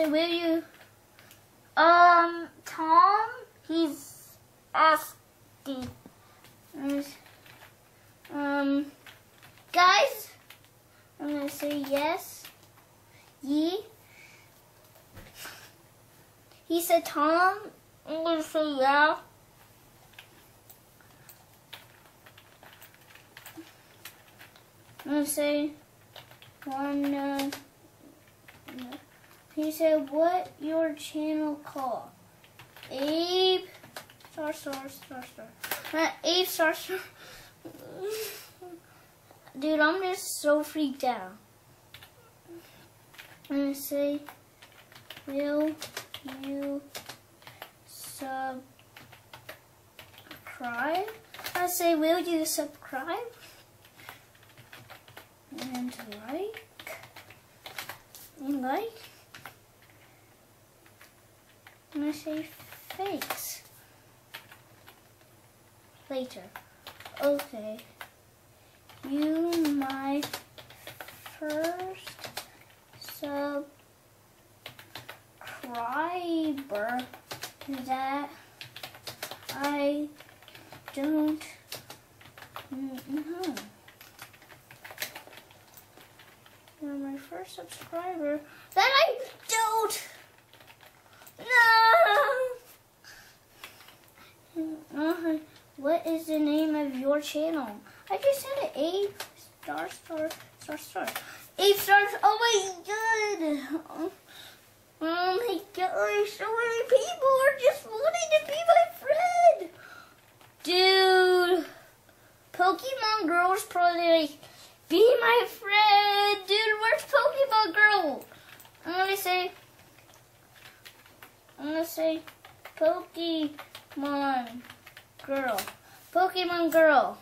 Say, will you? Um, Tom, he's asking. Um, guys, I'm gonna say yes. Ye. He said Tom. I'm gonna say yeah. I'm gonna say one. Uh, he said, "What your channel called?" Abe star star star star. Uh, Abe star star. Dude, I'm just so freaked out. I'm gonna say, "Will you subscribe?" I say, "Will you subscribe?" and like and like I'm gonna say fakes later. Okay. You my first subscriber that I don't know. You're my first subscriber that I don't know. Uh, what is the name of your channel? I just said it. Eight star star star star. Eight stars. Oh my god. Oh, oh my gosh. So many people are just wanting to be my friend. Dude. Pokemon Girl's probably like, be my friend. Dude, where's Pokemon Girl? I'm gonna say, I'm gonna say Pokemon Girl. Pokemon Girl.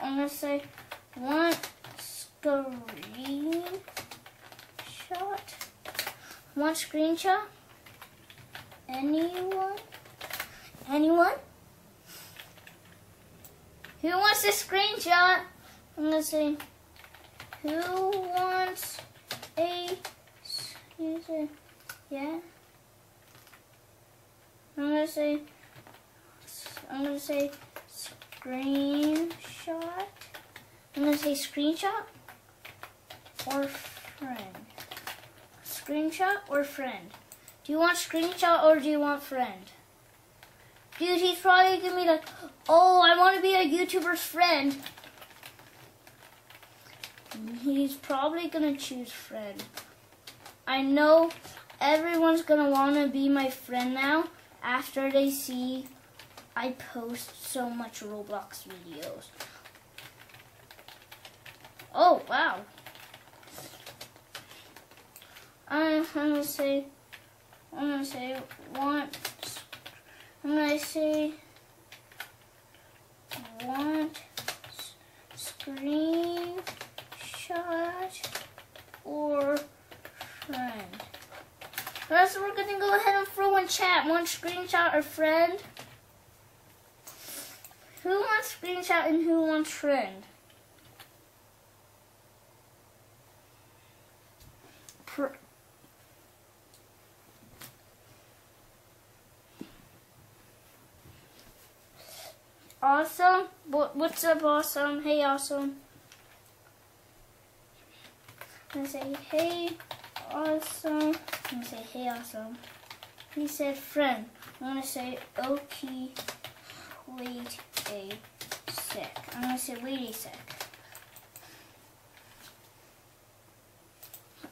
I'm gonna say one screenshot. One screenshot. Anyone? Anyone? Who wants a screenshot? I'm gonna say, who wants a, me, yeah? I'm gonna say, I'm gonna say screenshot. I'm gonna say screenshot or friend. Screenshot or friend. Do you want screenshot or do you want friend? Dude, he's probably gonna be like, oh, I want to be a YouTuber's friend. He's probably gonna choose friend. I know everyone's gonna want to be my friend now after they see I post so much Roblox videos. Oh, wow. I'm gonna say, I'm gonna say, want I'm gonna say want screenshot or friend. First, we're gonna go ahead and throw in chat. one screenshot or friend? Who wants screenshot and who wants friend? Awesome. What, what's up, awesome? Hey, awesome. I'm gonna say, hey, awesome. I'm gonna say, hey, awesome. He said, friend. I'm gonna say, okay, wait a sec. I'm gonna say, wait a sec.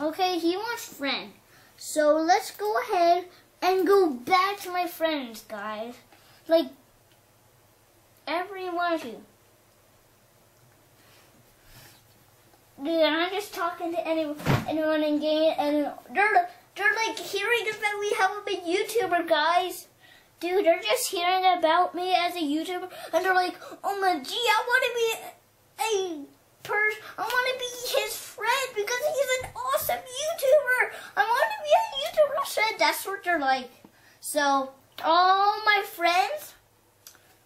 Okay, he wants friend. So let's go ahead and go back to my friends, guys. Like, every one of you. Dude, I'm just talking to anyone, anyone in game, and they're, they're like hearing that we have a big YouTuber, guys. Dude, they're just hearing about me as a YouTuber, and they're like, oh my gee, I want to be a person, I want to be his friend because he's an awesome YouTuber. I want to be a YouTuber friend. That's what they're like. So, all my friends,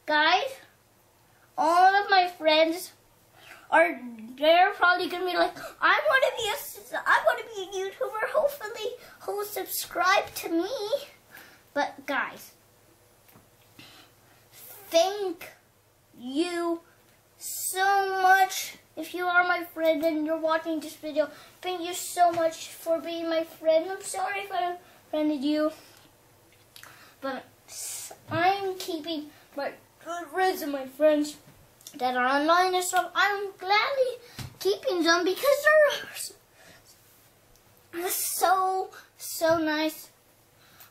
guys, all of my friends are they're probably gonna be like, I want to be a, I want to be a YouTuber. Hopefully, who'll subscribe to me. But guys, thank you so much. If you are my friend and you're watching this video, thank you so much for being my friend. I'm sorry if I offended you, but I'm keeping my good friends and my friends that are online and stuff. I'm gladly keeping them because they're so, so nice.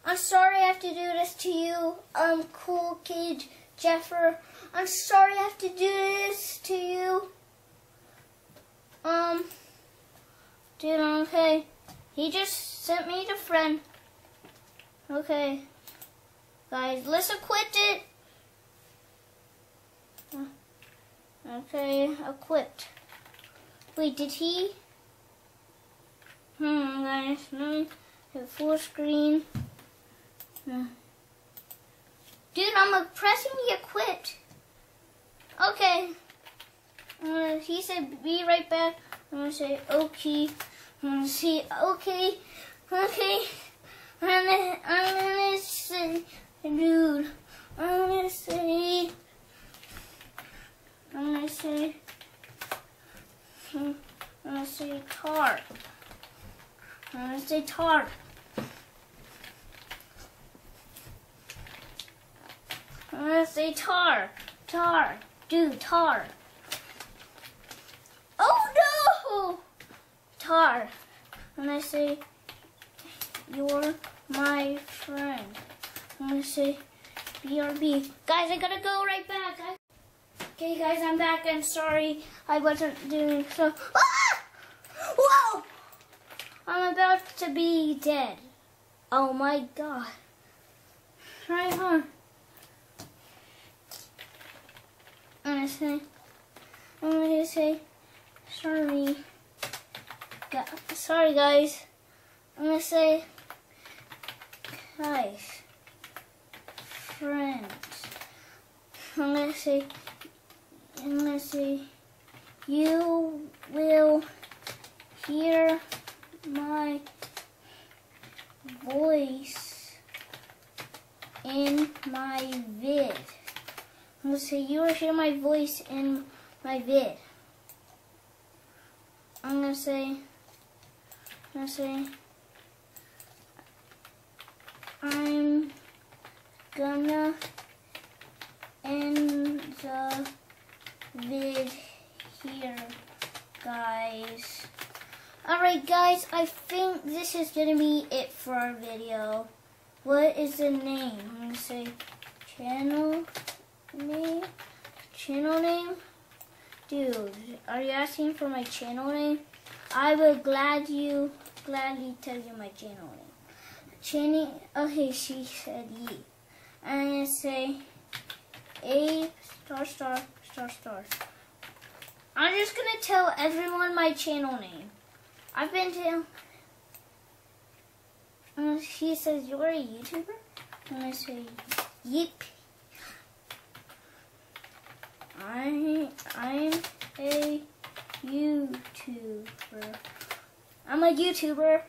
I'm sorry I have to do this to you, um, cool kid Jeffer. I'm sorry I have to do this to you. Um, dude, okay. He just sent me the friend. Okay. Guys, let's equip it. Okay, equipped. Wait, did he? Hmm, guys, let me full screen. Hmm. Dude, I'm pressing the equipped. Okay. Uh, he said, be right back. I'm gonna say, okay. I'm gonna say, okay, okay. I'm gonna, I'm gonna say, dude, I'm gonna say, I'm gonna say, hmm, I'm gonna say tar. I'm gonna say tar. I'm gonna say tar. Tar. Dude, tar. Oh no! Tar. I'm gonna say, you're my friend. I'm gonna say, BRB. Guys, I gotta go right back. I Okay, guys, I'm back. I'm sorry I wasn't doing so. Ah! Whoa! I'm about to be dead. Oh my god. Right, huh? I'm gonna say, I'm gonna say, sorry. Sorry, guys. I'm gonna say, guys, friends. I'm gonna say, Going to say, you will hear my voice in my vid. To say, you will hear my voice in my vid. I'm to say, I'm to say, I'm gonna end the vid here, guys. Alright, guys, I think this is going to be it for our video. What is the name? I'm going to say channel name. Channel name? Dude, are you asking for my channel name? I will glad you, gladly tell you my channel name. Channel, okay, she said ye. I'm going to say A star star star star. I'm just gonna tell everyone my channel name. I've been to. Uh, she says you're a YouTuber. Gonna say yip. I I'm a YouTuber. I'm a YouTuber.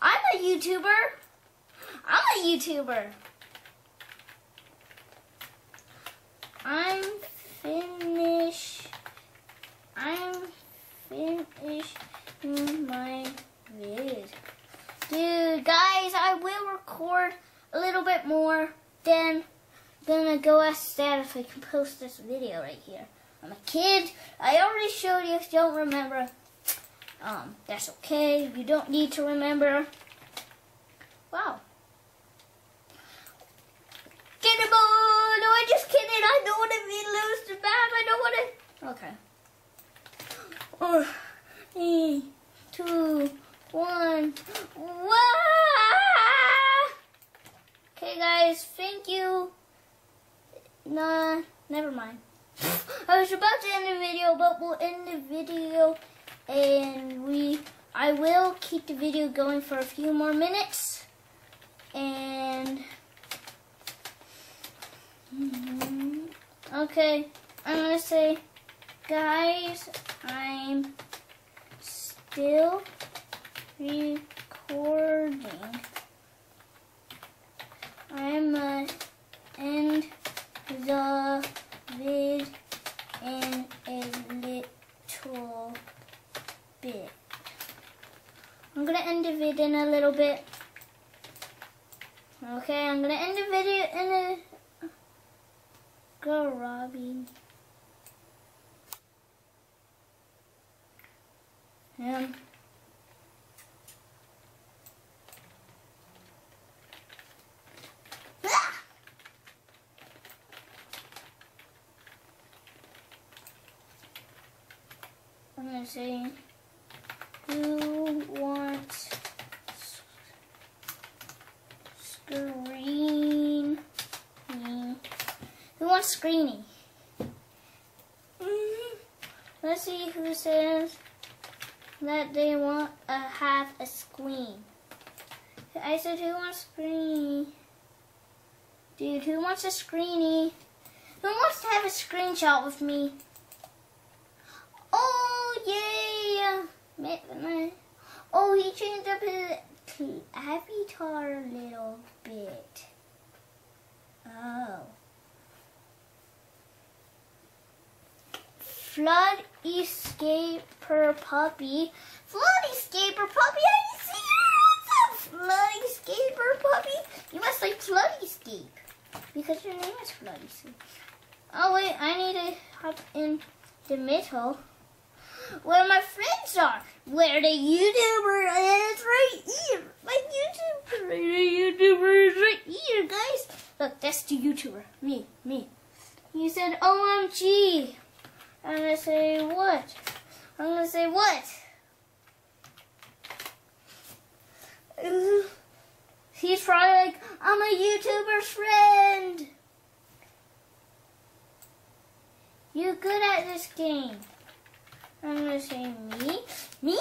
I'm a YouTuber. I'm a YouTuber. go ask Dad if I can post this video right here. I'm a kid. I already showed you if you don't remember. Um, that's okay. You don't need to remember. Wow. Cannonball! No, I'm just kidding. I don't want to be loose the Bab. I don't want to... Okay. Four, three, two, one. Wow! Okay, guys. Thank you. Nah, never mind. I was about to end the video, but we'll end the video, and we, I will keep the video going for a few more minutes, and, mm, okay, I'm gonna say, guys, I'm still recording. I must end the vid in a little bit. I'm gonna end the vid in a little bit. Okay, I'm gonna end the video in a. Go, Robbie. Um. I'm say, who wants screen? Who wants screeny? Mhm. Let's see who says that they want to have a screen. I said, who wants screeny? Dude, who wants a screeny? Who wants to have a screenshot with me? Ma- Oh, he changed up his avatar a little bit. Oh. Flood escaper puppy. Flood escaper puppy, I see you. Flood escaper puppy? You must like Flood escape. Because your name is Flood escape. Oh wait, I need to hop in the middle. Where my friends are. Where the YouTuber is right here. My YouTuber, the YouTuber is right here, guys. Look, that's the YouTuber. Me, me. He said, OMG. I'm gonna say what? I'm gonna say what? He's probably like, I'm a YouTuber's friend. You're good at this game. I'm gonna say me. Me?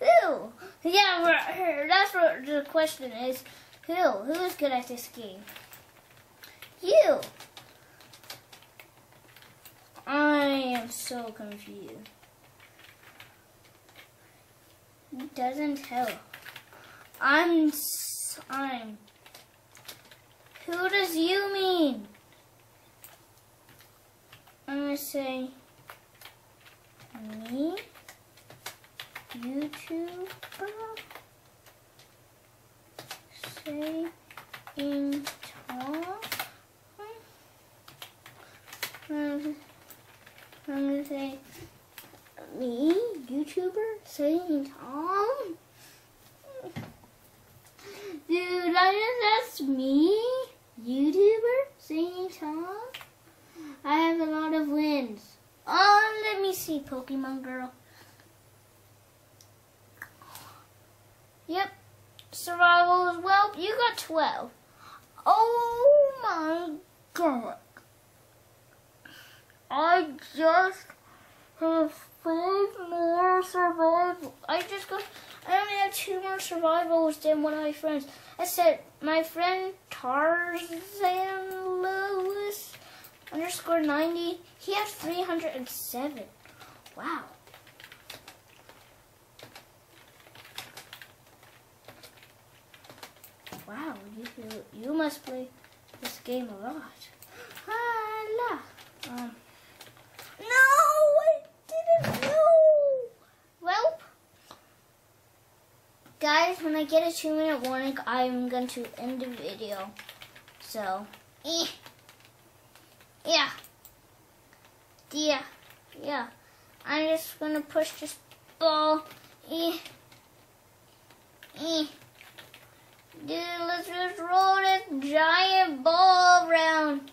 Who? Yeah, that's what the question is. Who? Who's good at this game? You. I am so confused. It doesn't help. I'm. I'm. Who does you mean? I'm gonna say me, YouTuber, say in Tom. Um, I'm gonna say me, YouTuber, saying Tom. Dude, I just that's me, YouTuber, saying Tom. I have a lot of wins. Oh, let me see, Pokemon Girl. Yep, survival as well. You got 12. Oh my god. I just have five more survival. I just got, I only have two more survivals than one of my friends. I said, my friend Tarzan Lewis underscore 90, he has 307. Wow. Wow, you you must play this game a lot. Ah, Um, no, I didn't know. Well, guys, when I get a two minute warning, I'm going to end the video. So, eh. yeah. Yeah, yeah. I'm just going to push this ball. Eh. Eh. Dude, let's just roll this giant ball around.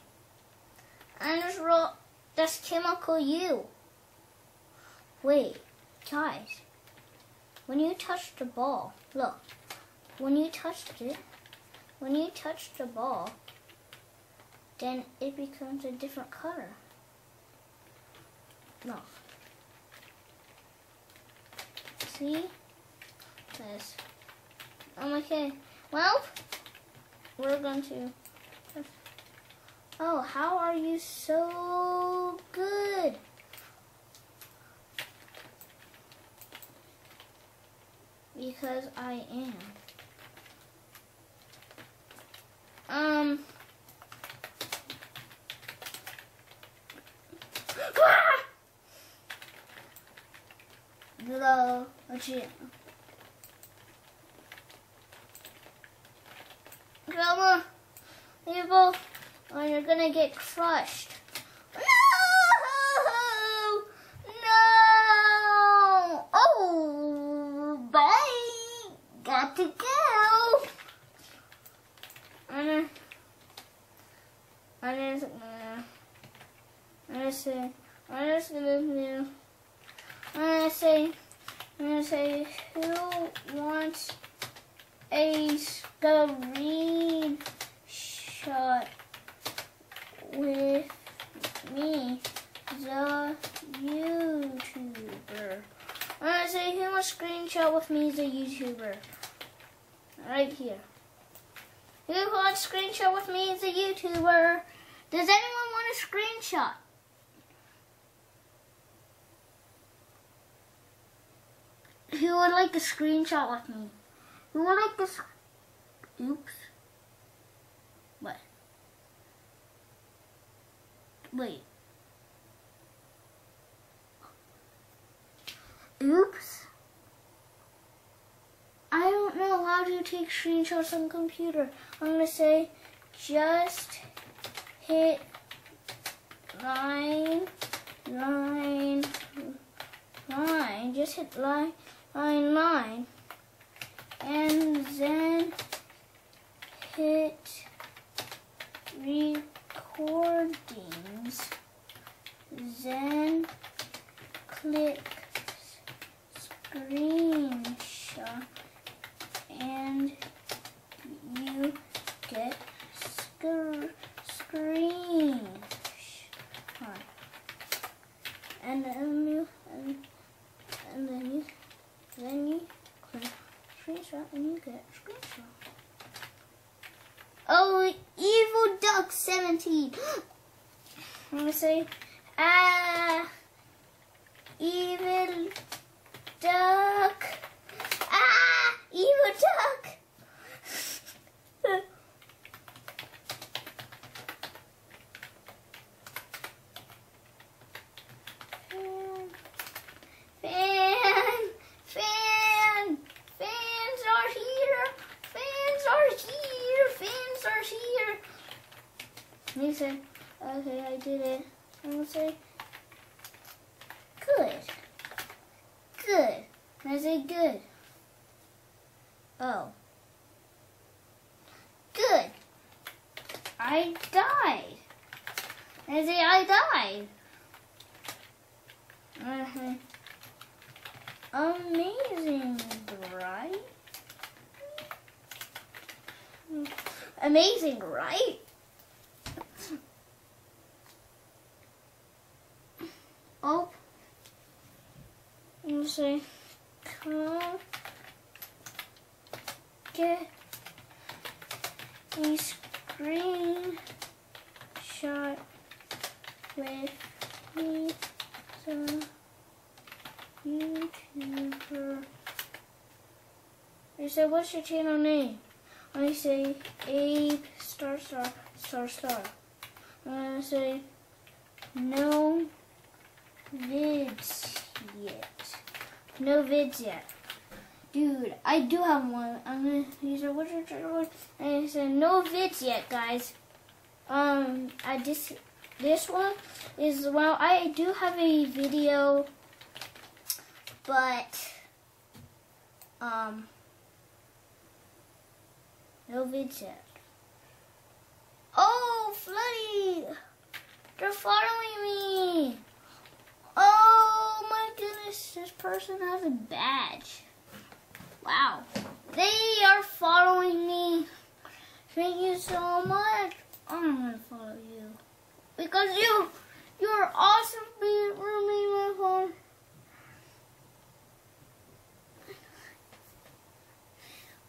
And just roll. That's chemical you. Wait, guys. When you touch the ball, look. When you touched it, when you touch the ball, then it becomes a different color. No. See? This. Um, okay. Well, we're going to. Oh, how are you so good? Because I am. Um. Hello, Come on, people, or you're gonna get crushed. No! No! Oh, bye! Got to go. I'm I'm just gonna, I'm gonna say, I'm just gonna do. I'm gonna say, I'm gonna say, who wants a screen shot with me, the YouTuber? I'm gonna say, who wants a screenshot with me, the YouTuber? Right here. Who wants screenshot with me, as a YouTuber? Does anyone want a screenshot? Who would like a screenshot with me? Who would like this? Oops. What? Wait. Oops. I don't know how to take screenshots on computer. I'm gonna say just hit line, line, line. Just hit line line 9 and then hit recordings then click screenshot and you get sc screen and then you and, and then you then you click screenshot and you get screenshot. Oh, Evil Duck 17. I'm gonna say, ah, Evil Duck. Evil Duck. Fan, fan, fans are here. Fans are here. Fans are here. You say, okay, I did it. I'm gonna say, good. Good. And I say, good. Oh. Good. I died. I say, I died. Uh -huh. Amazing, right? Amazing, right? Oh. Let's see. Come get a screen shot with me, the YouTuber. You said, what's your channel name? I say, Abe star star star star. I'm gonna say, no vids yet. No vids yet. Dude, I do have one. I'm gonna use a your channel? And it said no vids yet, guys. Um, I just this one is well, I do have a video, but um, no vids yet. Oh, Floody! They're following me! Oh my goodness, this person has a badge. Wow. They are following me. Thank you so much. I'm gonna follow you because you you're awesome being rooming my phone.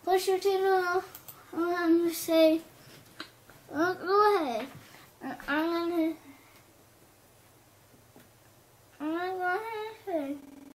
Push your channel. I'm gonna say. Oh, go ahead. I'm gonna. I'm gonna go ahead. and say.